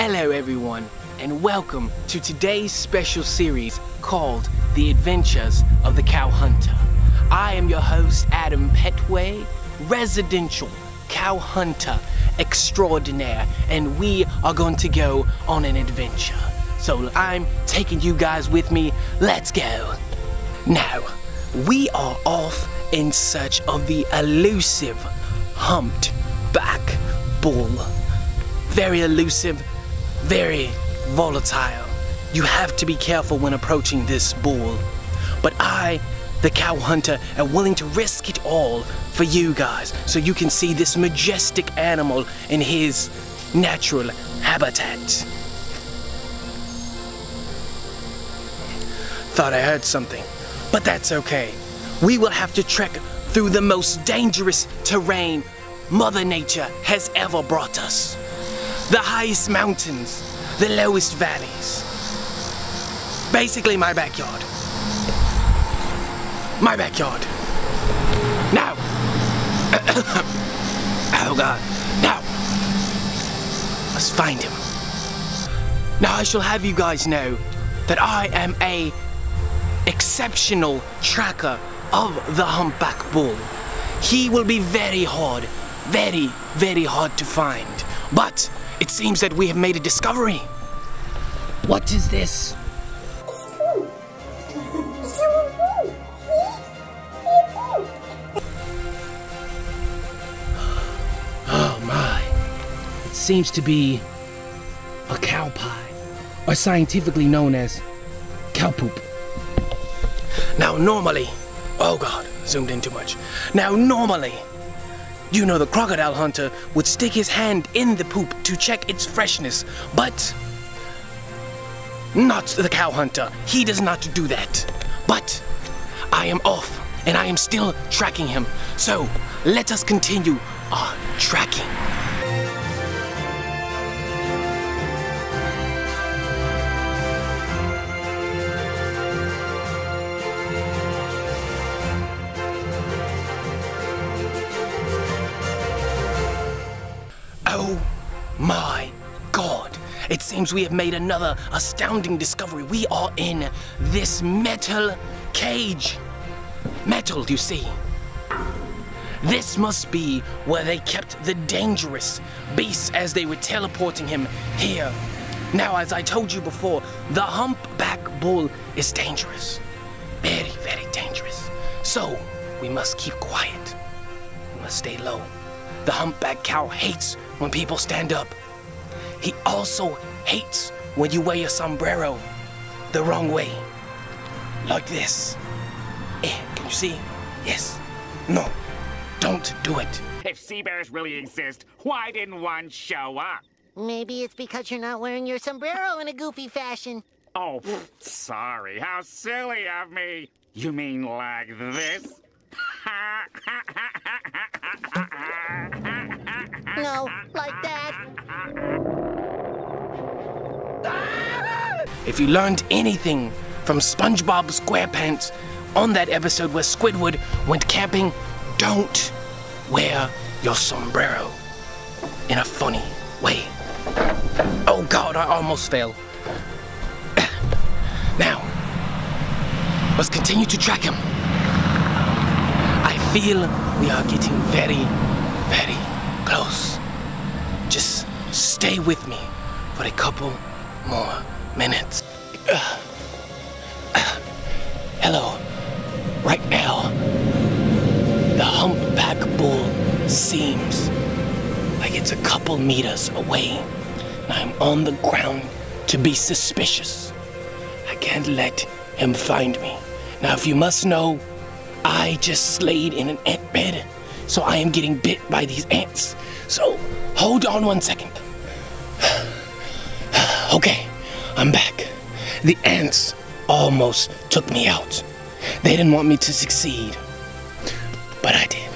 Hello, everyone, and welcome to today's special series called The Adventures of the Cow Hunter. I am your host, Adam Pettway, residential cow hunter extraordinaire, and we are going to go on an adventure. So I'm taking you guys with me. Let's go. Now, we are off in search of the elusive humped back bull. Very elusive, very volatile. You have to be careful when approaching this bull. But I, the cow hunter, am willing to risk it all for you guys so you can see this majestic animal in his natural habitat. Thought I heard something, but that's okay. We will have to trek through the most dangerous terrain Mother Nature has ever brought us. The highest mountains, the lowest valleys. Basically, my backyard. My backyard. Now. oh God. Now. Let's find him. Now I shall have you guys know that I am a exceptional tracker of the humpback bull. He will be very hard, very, very hard to find. But it seems that we have made a discovery. What is this? Oh my. It seems to be a cow pie, or scientifically known as cow poop. Now, normally, oh god, zoomed in too much. Now, normally, you know the crocodile hunter would stick his hand in the poop to check its freshness, but not the cow hunter. He does not do that. But I am off, and I am still tracking him. So let us continue our tracking. It seems we have made another astounding discovery. We are in this metal cage. Metal, you see. This must be where they kept the dangerous beast as they were teleporting him here. Now, as I told you before, the humpback bull is dangerous. Very, very dangerous. So, we must keep quiet. We must stay low. The humpback cow hates when people stand up. He also hates when you wear your sombrero the wrong way. Like this. Eh, can you see? Yes. No. Don't do it. If sea bears really exist, why didn't one show up? Maybe it's because you're not wearing your sombrero in a goofy fashion. Oh, pff, sorry. How silly of me. You mean like this? No, like that. If you learned anything from SpongeBob SquarePants on that episode where Squidward went camping, don't wear your sombrero in a funny way. Oh god, I almost fell. Now, let's continue to track him. I feel we are getting very, very close. Just stay with me for a couple more minutes. Hello. Right now, the humpback bull seems like it's a couple meters away. And I'm on the ground to be suspicious. I can't let him find me. Now, if you must know, I just slayed in an ant bed, so I am getting bit by these ants. So, hold on one second. okay, I'm back. The ants almost took me out. They didn't want me to succeed. But I did.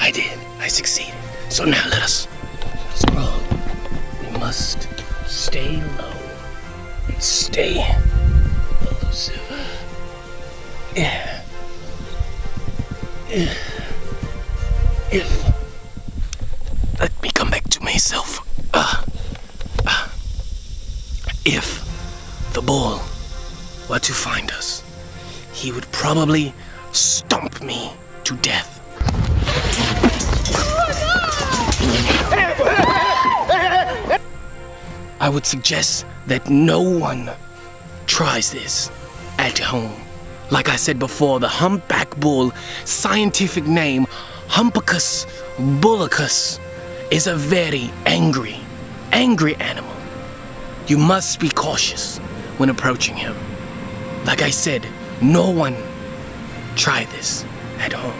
I did. I succeeded. So now let us let's roll. We must stay low and stay elusive. Yeah. Yeah. If let me come back to myself. Uh, uh, if the bull were to find us, he would probably stomp me to death. I would suggest that no one tries this at home. Like I said before, the humpback bull, scientific name Humpicus bullicus, is a very angry, angry animal. You must be cautious when approaching him. Like I said, no one try this at home.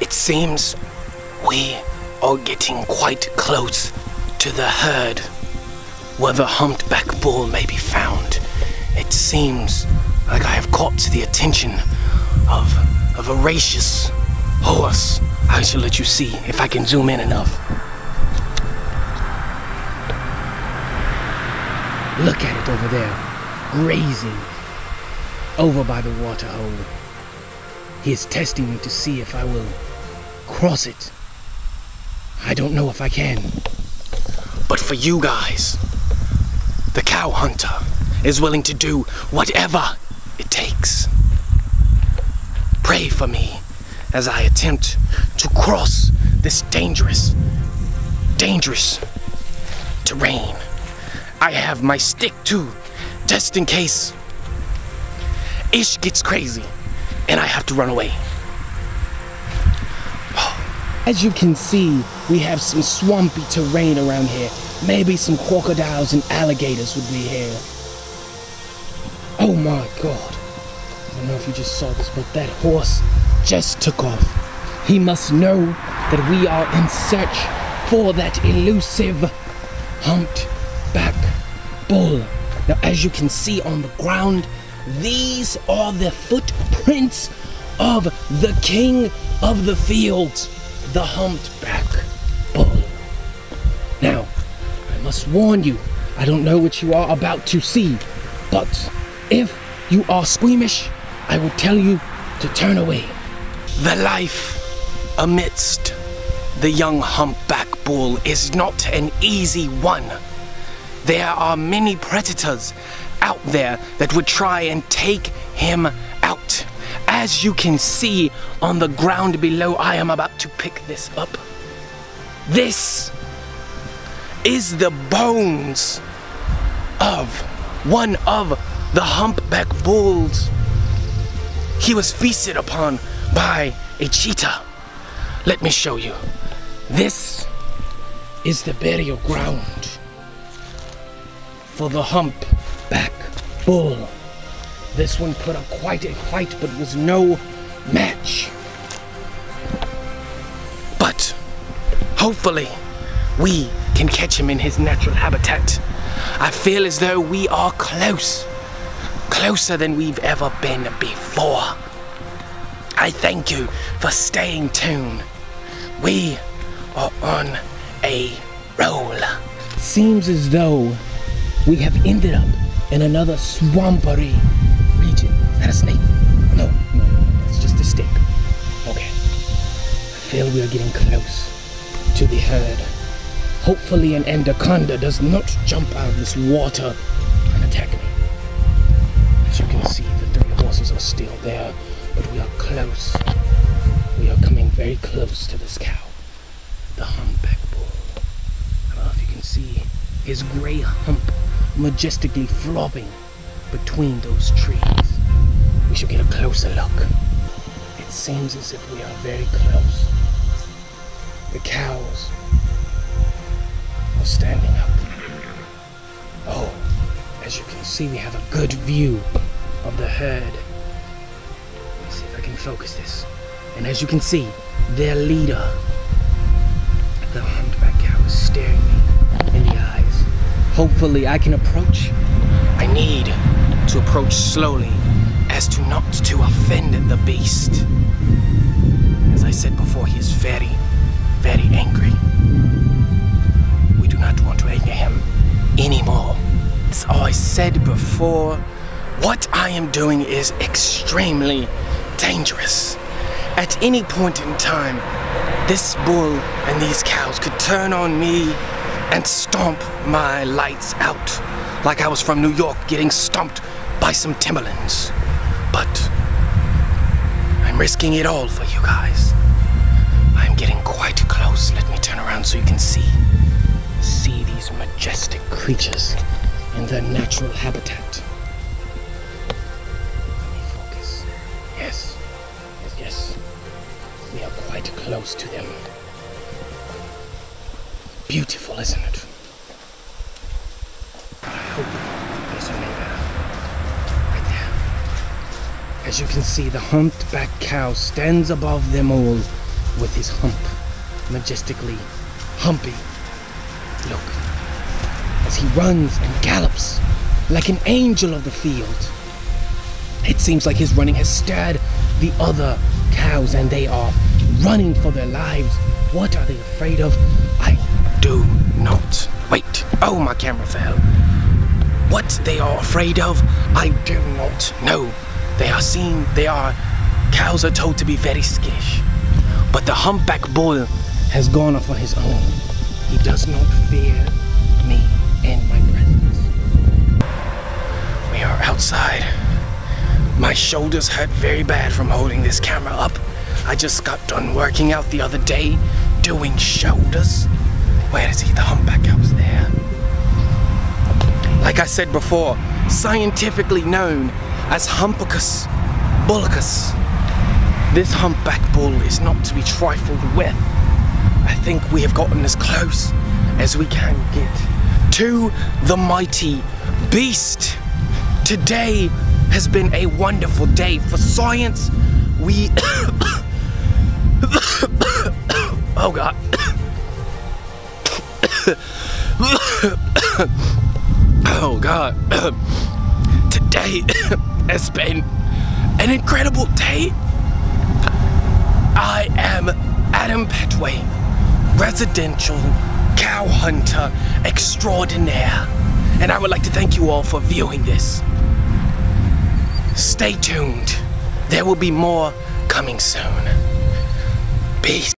It seems we are getting quite close to the herd where the humpback bull may be found. It seems like I have caught the attention of a voracious horse. I shall let you see if I can zoom in enough. Look at it over there, grazing over by the water hole. He is testing me to see if I will cross it. I don't know if I can. But for you guys, the cow hunter is willing to do whatever it takes. Pray for me as I attempt to cross this dangerous, dangerous terrain. I have my stick too, just in case Ish gets crazy and I have to run away. As you can see, we have some swampy terrain around here. Maybe some crocodiles and alligators would be here. Oh my god. I don't know if you just saw this, but that horse just took off. He must know that we are in search for that elusive humped-back bull. Now, as you can see on the ground, these are the footprints of the king of the fields, the humped-back bull. Now, I must warn you, I don't know what you are about to see, but if you are squeamish, I will tell you to turn away. The life amidst the young humpback bull is not an easy one. There are many predators out there that would try and take him out. As you can see on the ground below, I am about to pick this up. This is the bones of one of the humpback bulls. He was feasted upon by a cheetah. Let me show you. This is the burial ground for the humpback bull. This one put up quite a fight but was no match. But hopefully we can catch him in his natural habitat. I feel as though we are close. Closer than we've ever been before. I thank you for staying tuned. We are on a roll. Seems as though we have ended up in another swampery region. Is that a snake? No, no, it's just a stick. Okay. I feel we are getting close to the herd. Hopefully an anaconda does not jump out of this water and attack me. As you can see, the three horses are still there, but we are close. We are coming very close to this cow, the humpback bull. I don't know if you can see his gray hump majestically flopping between those trees. We should get a closer look. It seems as if we are very close. The cows are standing up. Oh, as you can see, we have a good view of the herd. Let me see if I can focus this. And as you can see, their leader, the humpback cow, is staring me in the eyes. Hopefully, I can approach. I need to approach slowly as to not to offend the beast. As I said before, he is very, very angry. Want Mayhem anymore. As I said before, what I am doing is extremely dangerous. At any point in time, this bull and these cows could turn on me and stomp my lights out like I was from New York getting stomped by some Timberlands. But I'm risking it all for you guys. I'm getting quite close. Creatures in their natural habitat. Let me focus. Yes. Yes, yes. We are quite close to them. Beautiful, isn't it? I hope there's a neighbor. Right there. As you can see, the humped back cow stands above them all with his hump majestically humpy. Look, as he runs and gallops like an angel of the field. It seems like his running has stirred the other cows and they are running for their lives. What are they afraid of? I do not. Wait, oh, my camera fell. What they are afraid of, I do not know. They are seen, they are, cows are told to be very skittish. But the humpback bull has gone off on his own. He does not fear me outside. My shoulders hurt very bad from holding this camera up. I just got done working out the other day, doing shoulders. Where is he? The humpback cow was there. Like I said before, scientifically known as Humpicus bullicus. This humpback bull is not to be trifled with. I think we have gotten as close as we can get to the mighty beast. Today has been a wonderful day for science. We. oh god. oh god. Today has been an incredible day. I am Adam Pettway, residential cow hunter extraordinaire, and I would like to thank you all for viewing this. Stay tuned. There will be more coming soon. Peace.